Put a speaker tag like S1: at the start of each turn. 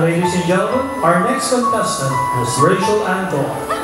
S1: Ladies and gentlemen, our next contestant is Rachel Anton.